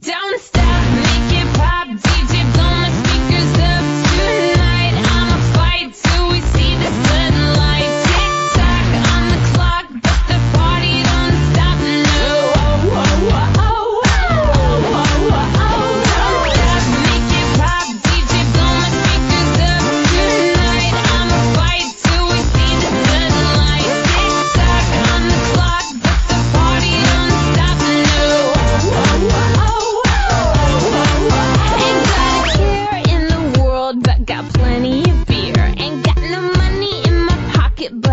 tipsy.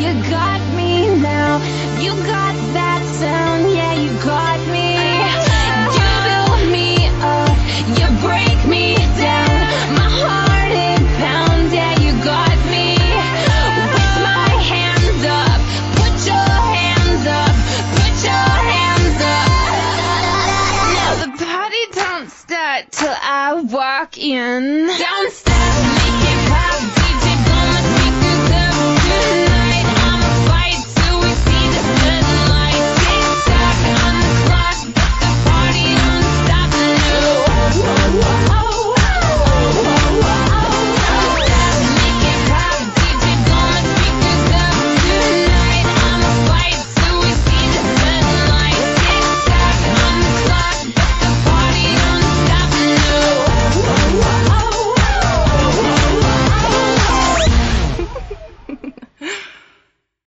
You got me now. You got that sound. Yeah, you got me. You build me up. You break me down. My heart it pounds. Yeah, you got me. With my hands up. Put your hands up. Put your hands up. Now the party don't start till I walk in. Downstairs.